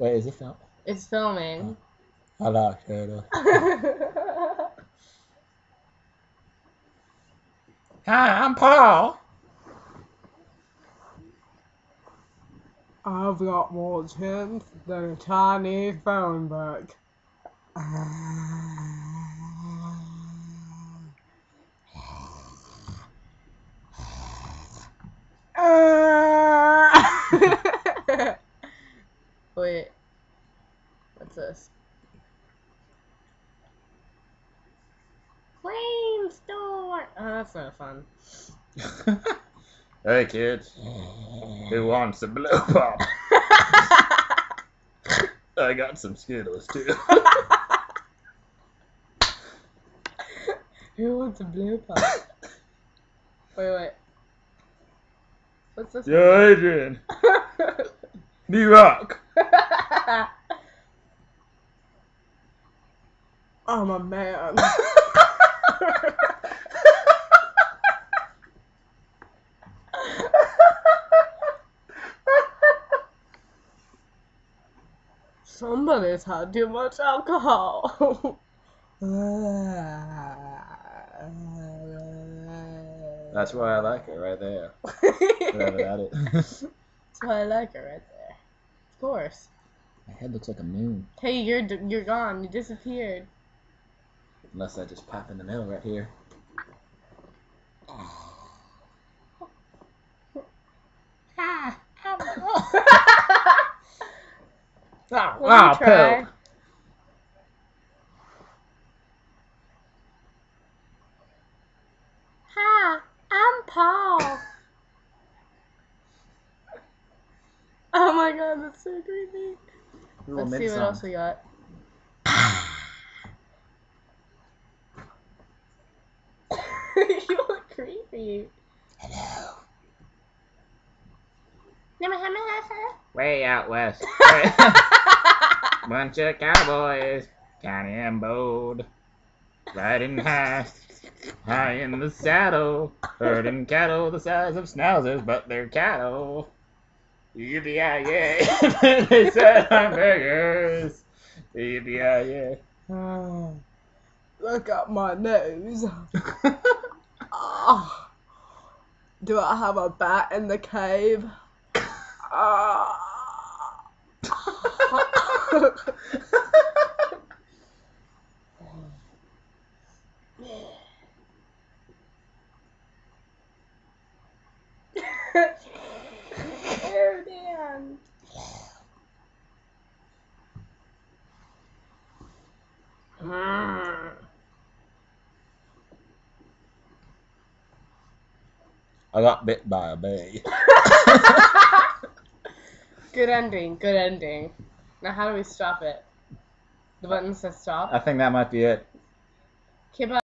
Wait, is it film? It's filming. Oh, I like turtle. Hi, I'm Paul. I've got more chins than a Chinese phone book. Wait. What's this? Flame store! Oh, that's not fun. hey kids, who wants a blue pop? I got some Skittles too. Who wants a blue pop? wait, wait. What's this? Yo, Adrian, New Rock. I'm a man. Somebody's had too much alcohol. That's why I like it right there. Whatever that is. That's why I like it right there. Of course. My head looks like a moon. Hey, you're you're gone. You disappeared. Unless I just pop in the middle right here. Ah, Oh, Let me try. Hi, I'm Paul. oh my god, that's so creepy. Let's see what else we got. you look creepy. Hello. Hello. Way out west. Bunch of cowboys, county and bold, riding high, high in the saddle, herding cattle the size of schnauzers, but they're cattle. Yippee-yi-yay, they said hamburgers. Yippee-yi-yay. Look at my nose. Do I have a bat in the cave? Oh. I got bit by a bee. Good ending, good ending. Now, how do we stop it? The button says stop. I think that might be it. Okay, bye.